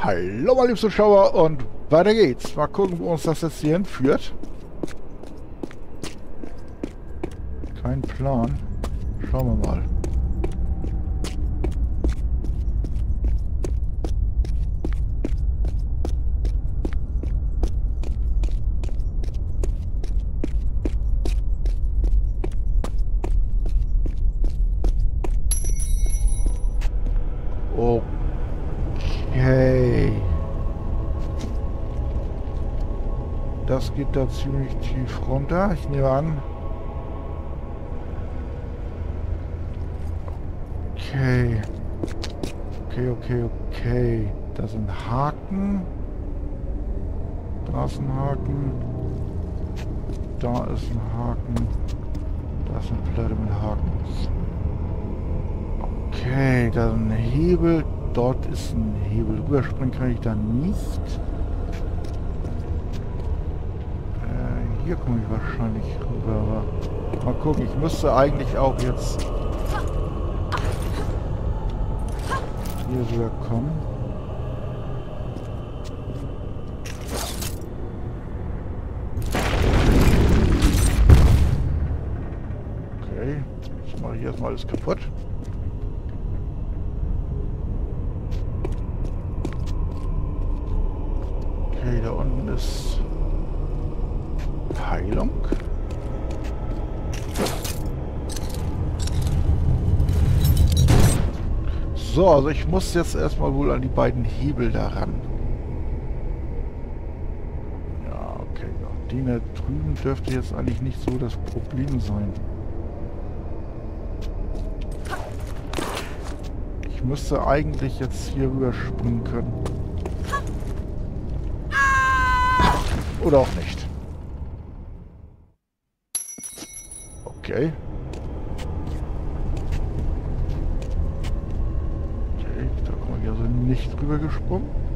Hallo meine lieben Zuschauer und weiter geht's. Mal gucken, wo uns das jetzt hier hinführt. Kein Plan. Schauen wir mal. Okay. Das geht da ziemlich tief runter. Ich nehme an. Okay. Okay, okay, okay. Da sind Haken. Da ist ein Haken. Da ist ein Haken. Da ist eine Platte mit Haken. Okay, da ist ein Hebel. Dort ist ein Hebel. Rüberspringen kann ich da nicht. Äh, hier komme ich wahrscheinlich rüber. Aber mal gucken, ich müsste eigentlich auch jetzt hier rüber kommen. Okay, jetzt mache ich erstmal alles kaputt. Okay, da unten ist Heilung. So, also ich muss jetzt erstmal wohl an die beiden Hebel daran. Ja, okay. Ja. Da drüben dürfte jetzt eigentlich nicht so das Problem sein. Ich müsste eigentlich jetzt hier rüber springen können. Oder auch nicht. Okay, da komme ich also nicht rüber gesprungen.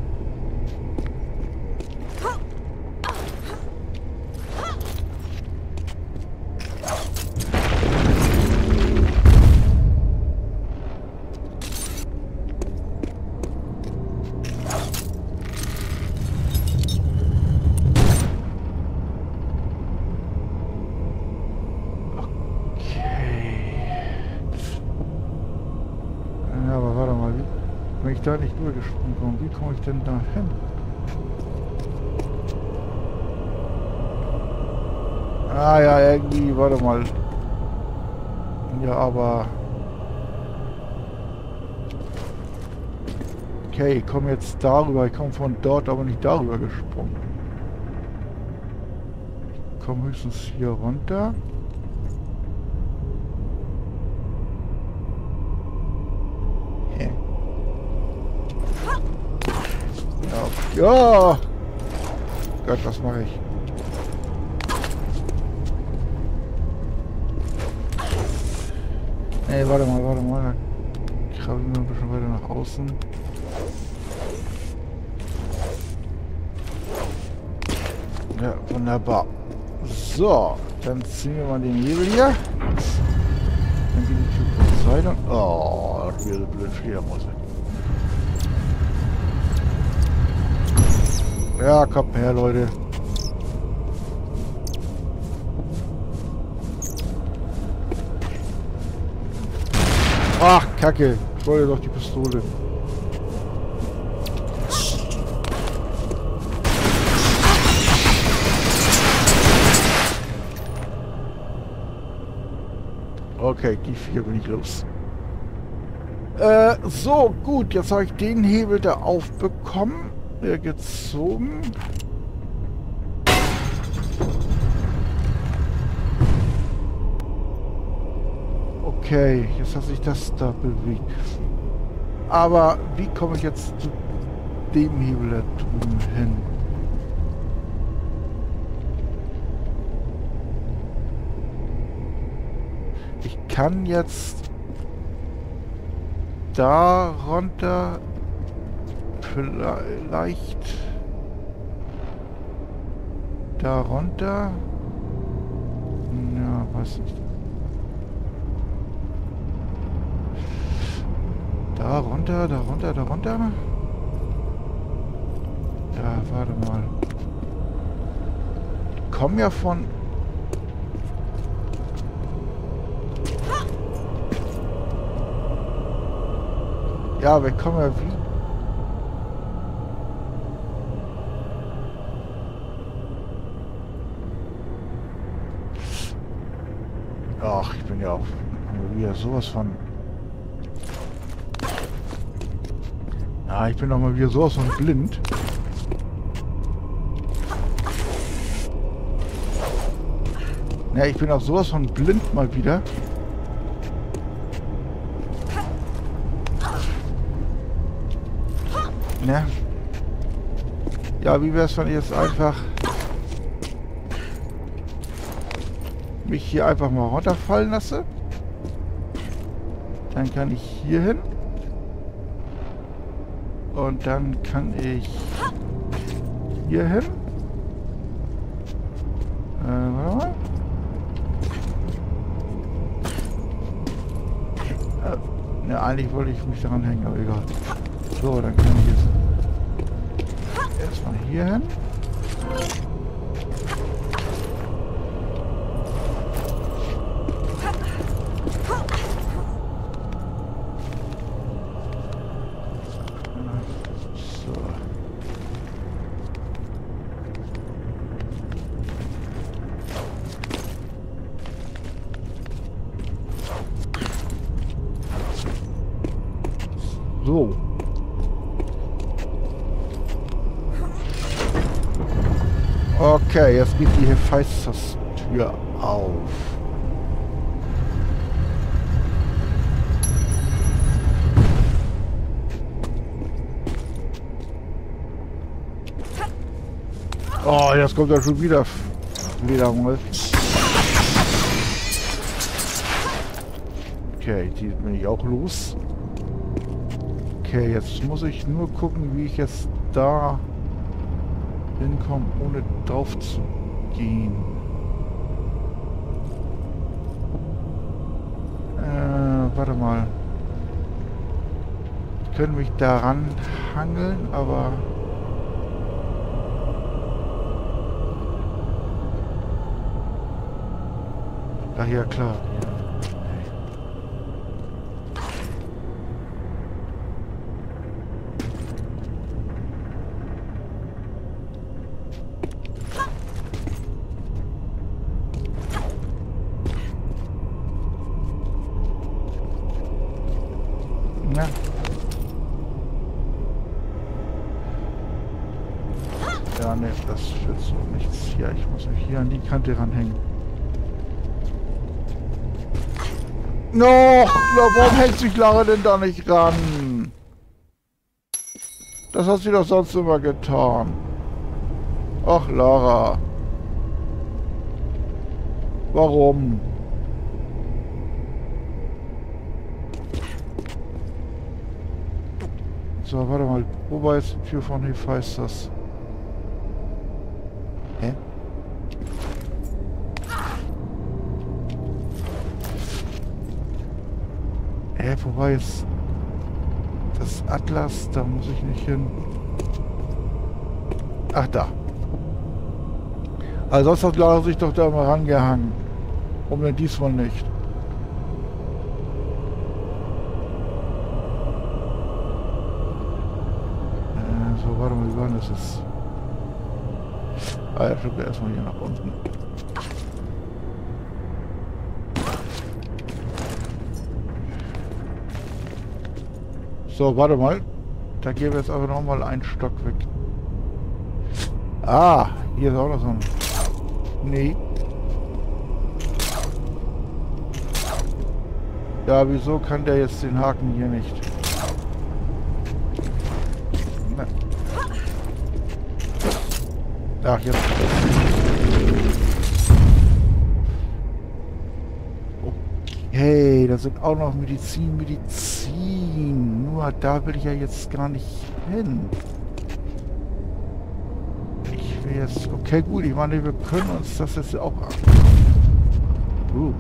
Wenn ich da nicht durchgesprungen komme, ich denn da hin? Ah ja, irgendwie, warte mal. Ja, aber... Okay, ich komme jetzt darüber. Ich komme von dort aber nicht darüber gesprungen. Ich komme höchstens hier runter. Ja! Gott, was mache ich? Ey, warte mal, warte mal. Ich habe ihn ein bisschen weiter nach außen. Ja, wunderbar. So, dann ziehen wir mal den Hebel hier. Dann geht die Tür zur Seite. Oh, wieder blöd Fledermäuse. Ja, kommt her, Leute. Ach, Kacke. Ich wollte doch die Pistole. Okay, die vier bin ich los. Äh, so, gut. Jetzt habe ich den Hebel da aufbekommen er gezogen. Okay, jetzt hat sich das da bewegt. Aber wie komme ich jetzt zu dem Hebel da drüben hin? Ich kann jetzt da runter vielleicht da runter. Ja, weiß nicht. Da runter, da runter, da runter. warte mal. Kommen ja von... Ja, wir kommen ja wie... Ach, ich bin ja auch wieder sowas von... Ja, ich bin auch mal wieder sowas von blind. Ja, ich bin auch sowas von blind mal wieder. Ne? Ja, wie wäre es, wenn ich jetzt einfach mich hier einfach mal runterfallen lasse? Dann kann ich hier hin. Und dann kann ich hier hin. Äh, warte mal. Äh, ne, eigentlich wollte ich mich daran hängen, aber egal. So, dann kann ich jetzt erstmal hier hin. So. Okay, jetzt geht die Hephaistos-Tür auf. Oh, jetzt kommt er schon wieder. Mal. Okay, die bin ich auch los. Okay, jetzt muss ich nur gucken, wie ich jetzt da hinkomme, ohne drauf zu gehen. Äh, warte mal. Ich könnte mich daran hangeln, aber... Ach ja, klar. Ne? Ja, ne, das wird so nichts hier. Ich muss mich hier an die Kante ranhängen. No, warum hält sich Lara denn da nicht ran? Das hat sie doch sonst immer getan. Ach, Lara. Warum? So, warte mal. Wo war jetzt die Tür von Hephaistos? Hä? Hä, wo war jetzt das Atlas? Da muss ich nicht hin. Ach, da. Also sonst hat Lara sich doch da mal rangehangen. Warum denn diesmal nicht? warte mal, wie war das jetzt? Ah ja, stimmt, erstmal hier nach unten. So, warte mal. Da gehen wir jetzt aber noch mal einen Stock weg. Ah, hier ist auch noch so ein... Nee. Ja, wieso kann der jetzt den Haken hier nicht? Ach, jetzt. Okay, da sind auch noch Medizin, Medizin. Nur da will ich ja jetzt gar nicht hin. Ich will jetzt... Okay, gut. Ich meine, wir können uns das jetzt auch... Uh.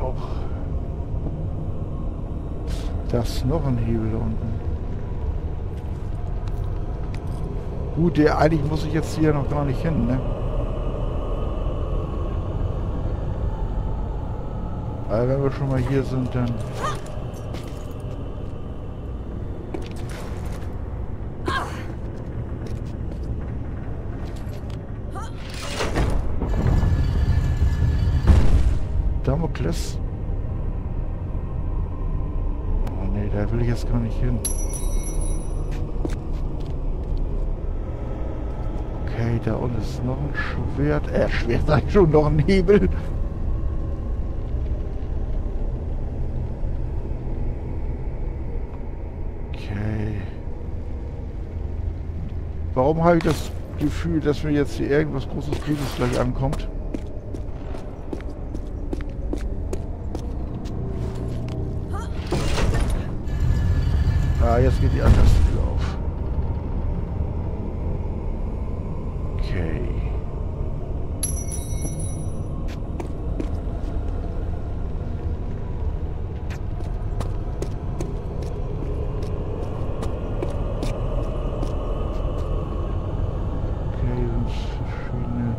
Auch... Das noch ein Hebel da unten. Gut, der, eigentlich muss ich jetzt hier noch gar nicht hin, ne? Aber wenn wir schon mal hier sind, dann... Damokles. Oh nee, da will ich jetzt gar nicht hin. Okay, da unten ist noch ein Schwert. Äh, Schwert ich schon, noch ein Hebel. Okay. Warum habe ich das Gefühl, dass mir jetzt hier irgendwas großes Böses gleich ankommt? Ah, jetzt geht die andere Tür auf. Okay, sind verschiedene...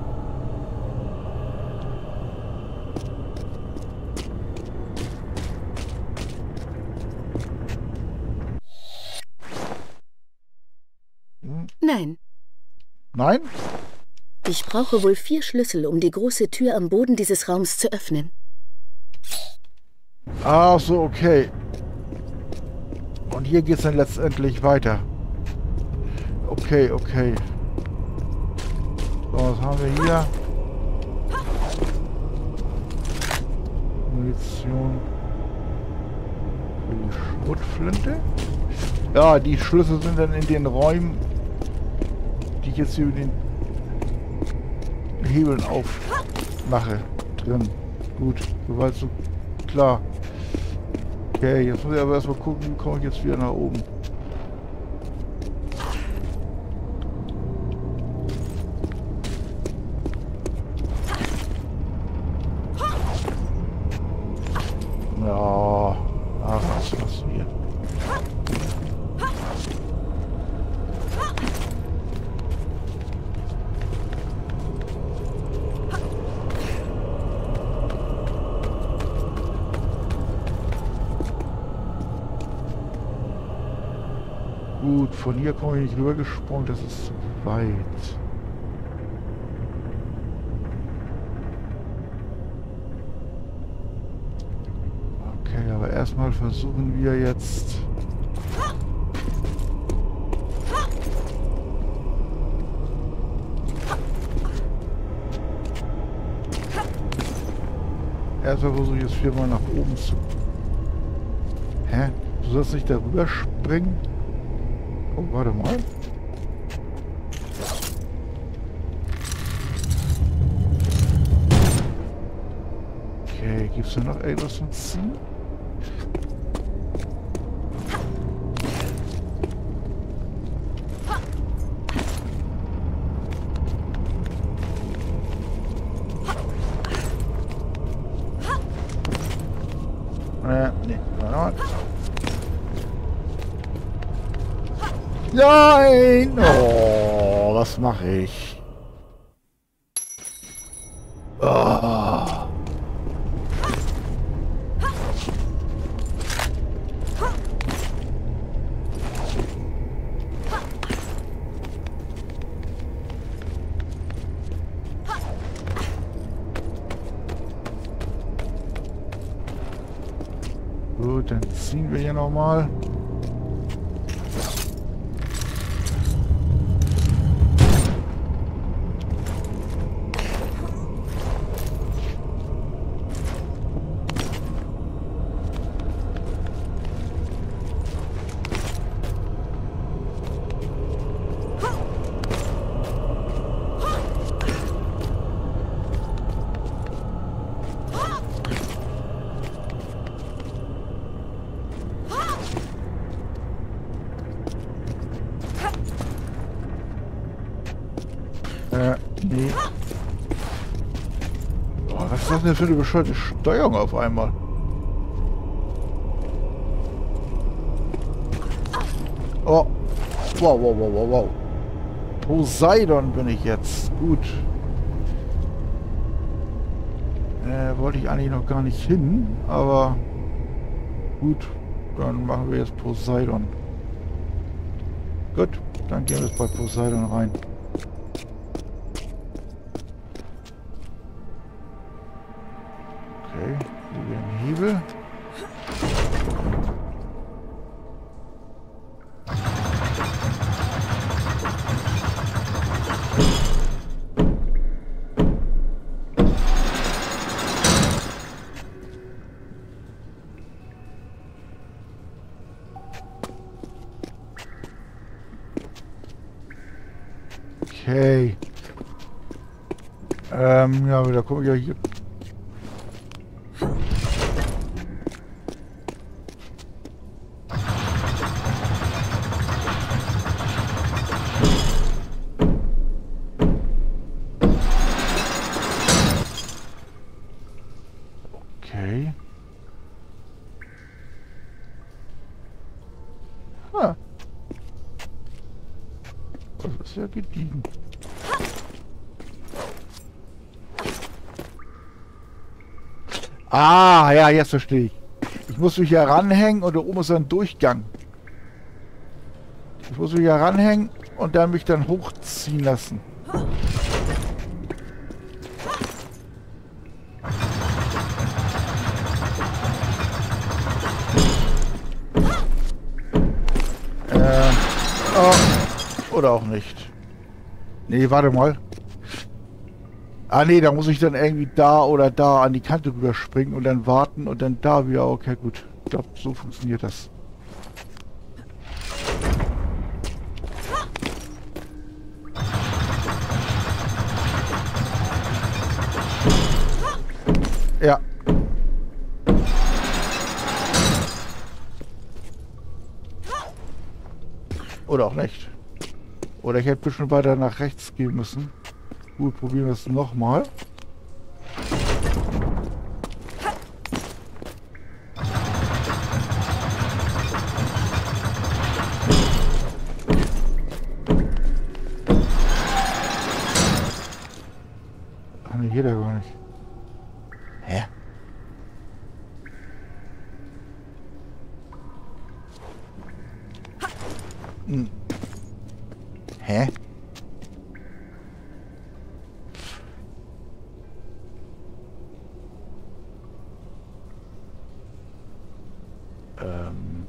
Hm, Nein, Nein? ich brauche wohl vier Schlüssel, um die große Tür am Boden dieses Raums zu öffnen. Ach so, okay. Und hier geht's dann letztendlich weiter. Okay, okay. So, was haben wir hier? Munition. Für die Schrotflinte. Ja, die Schlüssel sind dann in den Räumen, die ich jetzt hier über den Hebeln aufmache. Drin. Gut, soweit so klar. Okay, jetzt muss ich aber erstmal gucken, komme ich jetzt wieder nach oben. Ja, ach, was machst du hier? Gut, von hier komme ich nicht rübergesprungen, das ist weit. Okay, aber erstmal versuchen wir jetzt... Erstmal versuche ich jetzt viermal nach oben zu... Hä? Du sollst nicht darüber springen? Oh, warte mal. Okay, gibt's da noch irgendwas zum Ziehen? Äh, nee, warte mal. Nein! Was mache ich? Oh. Gut, dann ziehen wir hier nochmal. Äh, nee. Oh, was ist das denn für eine bescheuerte Steuerung auf einmal? Oh. Wow, wow, wow, wow, wow. Poseidon bin ich jetzt. Gut. Äh, wollte ich eigentlich noch gar nicht hin, aber gut, dann machen wir jetzt Poseidon. Gut, dann gehen wir jetzt bei Poseidon rein. Okay. Ähm, ja, da ich ja hier. Okay. Ah. Das ist ja gediegen. Ah, jetzt verstehe ich. Ich muss mich hier ranhängen und da oben ist ein Durchgang. Ich muss mich hier ranhängen und dann mich dann hochziehen lassen. Äh, oh, oder auch nicht. Nee, warte mal. Ah nee, da muss ich dann irgendwie da oder da an die Kante rüberspringen und dann warten und dann da wieder. Okay, gut. Ich glaube, so funktioniert das. Ja. Oder auch nicht. Oder ich hätte ein bisschen weiter nach rechts gehen müssen. Gut, probieren wir es nochmal ne, hier der gar nicht. Hä? Hm. Hä? Ähm.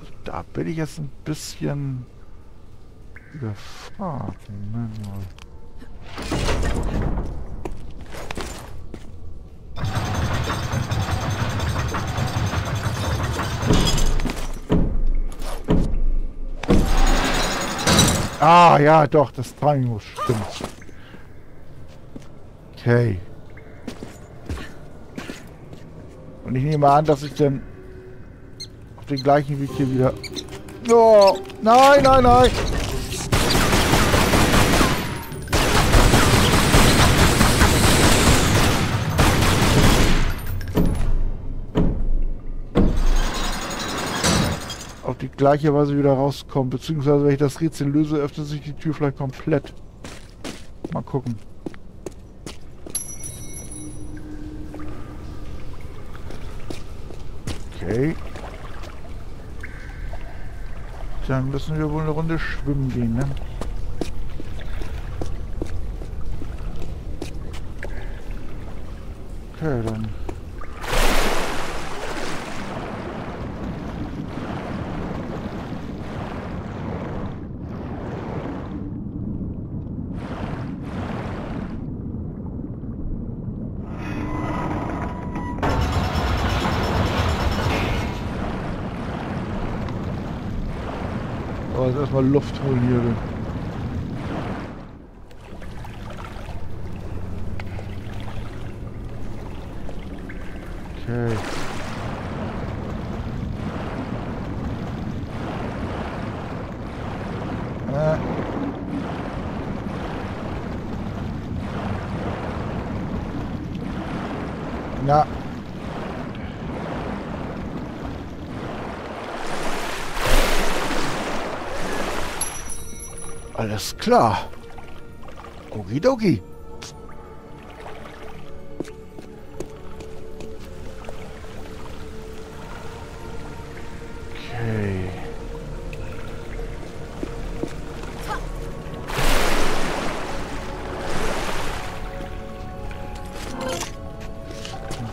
Also da bin ich jetzt ein bisschen überfragt. Moment mal. Ah, ja, doch, das Timing muss stimmen. Okay. Und ich nehme an, dass ich dann auf den gleichen Weg hier wieder... Oh, nein, nein, nein! Auf die gleiche Weise wieder rauskommen. Beziehungsweise, wenn ich das Rätsel löse, öffnet sich die Tür vielleicht komplett. Mal gucken. Okay. Dann müssen wir wohl eine Runde schwimmen gehen, ne? Okay, dann. Aber jetzt erstmal Luft holen hier. Okay. Äh. Ja. Alles klar. Okidoki. Okay.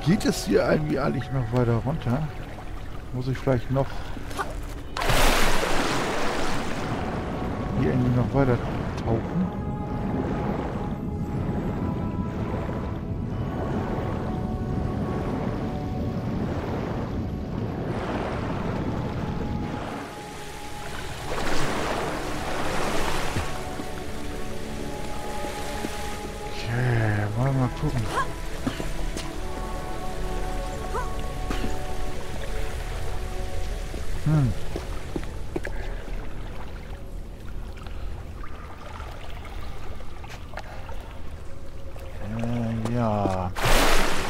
Geht es hier irgendwie eigentlich noch weiter runter? Muss ich vielleicht noch hier irgendwie noch weiter tauchen?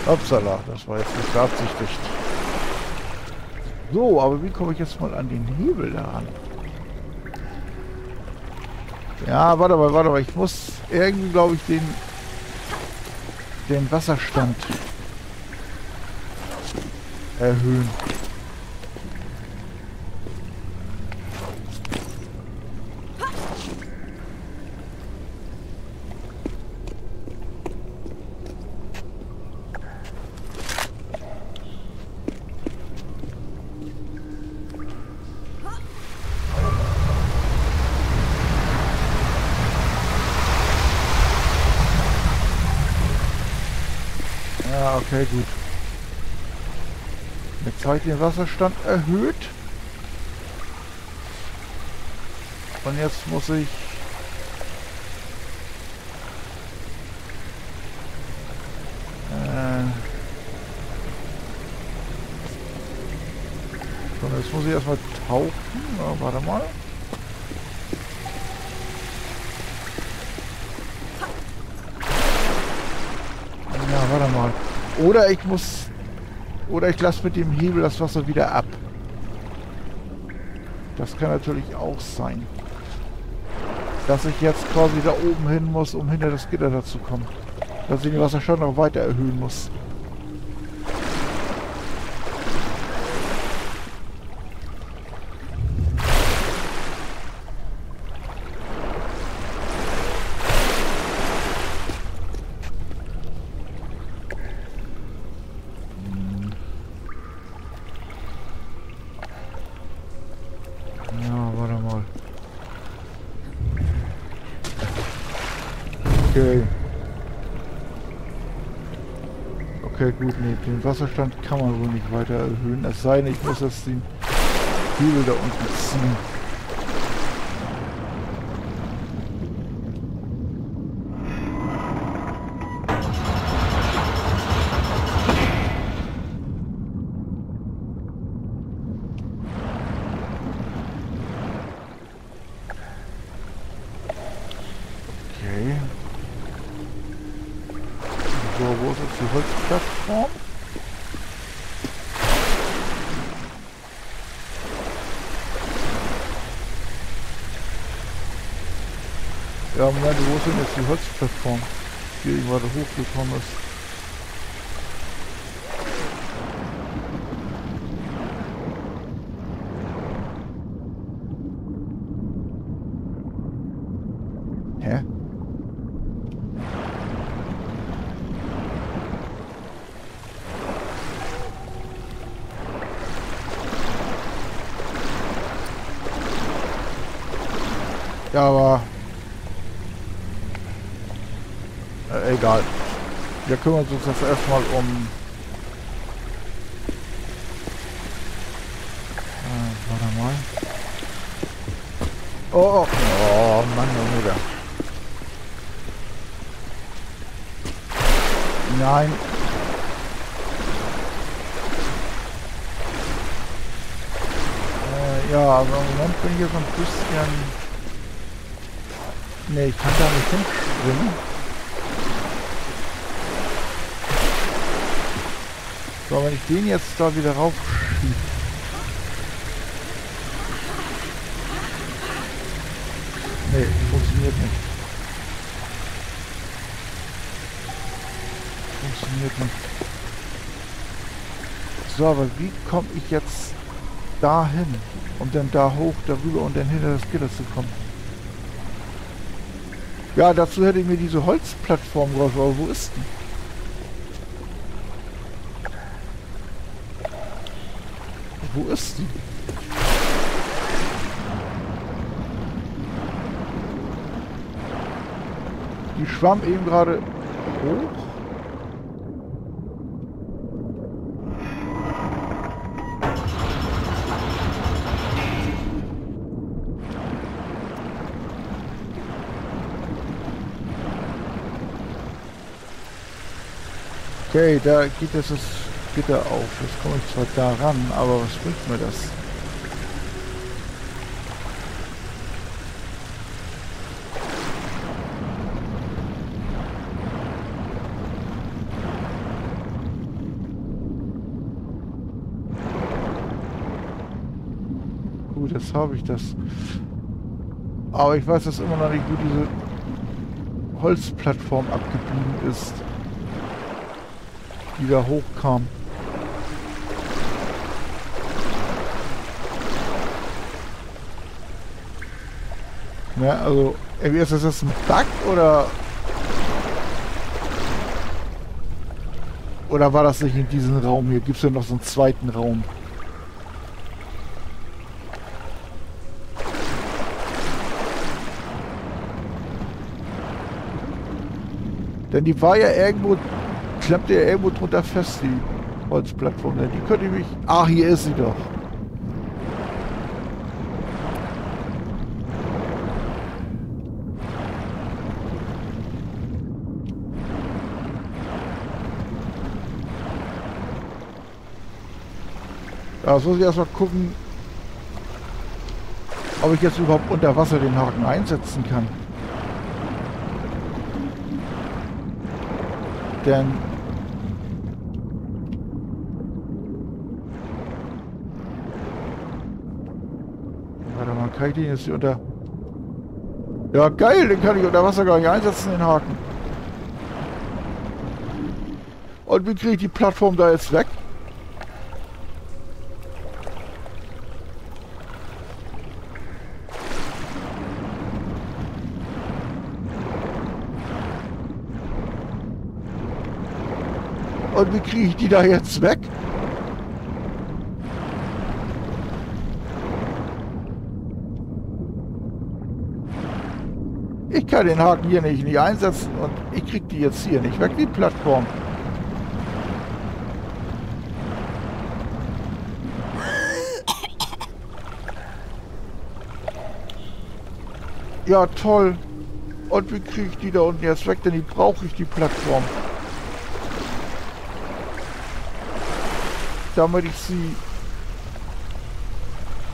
Upsala, das war jetzt nicht beabsichtigt. So, aber wie komme ich jetzt mal an den Hebel daran? Ja, warte mal, warte mal. Ich muss irgendwie, glaube ich, den, den Wasserstand erhöhen. Okay, gut. Jetzt habe den Wasserstand erhöht. Und jetzt muss ich... Äh jetzt muss ich erstmal tauchen. Ja, warte mal. Ja, warte mal. Oder ich muss... Oder ich lasse mit dem Hebel das Wasser wieder ab. Das kann natürlich auch sein. Dass ich jetzt quasi da oben hin muss, um hinter das Gitter dazu kommen. Dass ich den Wasserstand noch weiter erhöhen muss. Ja, warte mal. Okay. Okay, gut, nee, den Wasserstand kann man wohl nicht weiter erhöhen. Es sei denn, ich muss jetzt den Hebel da unten ziehen. Okay. So, wo ist jetzt die Holzplattform? Ja, Moment, wo ist denn jetzt die Holzplattform, die irgendwann da hochgekommen ist? Ja, aber... Äh, egal. Wir kümmern uns jetzt erstmal um... Äh, warte mal. Oh, oh, oh Mann, Junge. da. Nein. Äh, ja, aber im Moment bin ich hier so ein bisschen... Ne, ich kann da nicht hinspringen. So, wenn ich den jetzt da wieder raufschiebe. Ne, funktioniert nicht. Funktioniert nicht. So, aber wie komme ich jetzt dahin, um dann da hoch, darüber und dann hinter das Gitter zu kommen? Ja, dazu hätte ich mir diese Holzplattform raus, aber wo ist die? Wo ist die? Die schwamm eben gerade hoch. Okay, da geht jetzt das Gitter auf. Jetzt komme ich zwar da ran, aber was bringt mir das? Gut, jetzt habe ich das. Aber ich weiß dass immer noch nicht, wo diese Holzplattform abgeblieben ist die da hochkam. Ja, also, ist das jetzt ein Bug oder... Oder war das nicht in diesem Raum hier? Gibt es ja noch so einen zweiten Raum? Denn die war ja irgendwo klemmt ihr irgendwo drunter fest, die Holzplattform. Die könnte ich mich... Ach, hier ist sie doch. Ja, jetzt muss ich erstmal gucken, ob ich jetzt überhaupt unter Wasser den Haken einsetzen kann. Denn kann ich den jetzt hier unter... Ja, geil, den kann ich unter Wasser gar nicht einsetzen, den Haken. Und wie kriege ich die Plattform da jetzt weg? Und wie kriege ich die da jetzt weg? Ich kann den Haken hier nicht, nicht einsetzen und ich kriege die jetzt hier nicht weg, die Plattform. Ja, toll. Und wie kriege ich die da unten jetzt weg? Denn die brauche ich, die Plattform. Damit ich sie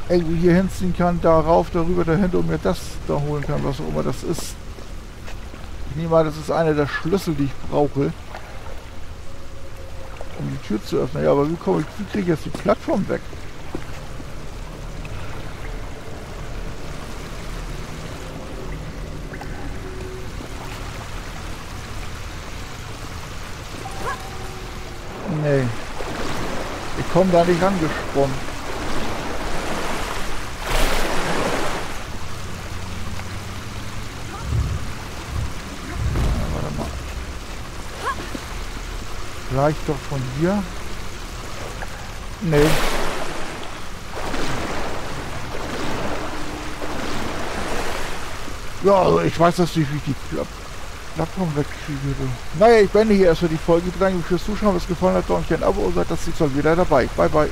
irgendwie hier hinziehen kann, darauf, darüber, dahinter und mir das da holen kann, was auch immer das ist. Ich nehme an, das ist einer der Schlüssel, die ich brauche, um die Tür zu öffnen. Ja, aber wie, komme ich, wie kriege ich jetzt die Plattform weg? Komme da nicht rangesprungen. Reicht doch von hier. Nee. Ja, also ich weiß nicht, wie ich die Plattform wegkriege. Naja, ich beende hier erstmal die Folge. Ich bedanke mich fürs Zuschauen. Es gefallen hat, Daumen ein Abo und seid das nächste Mal wieder dabei. Bye, bye.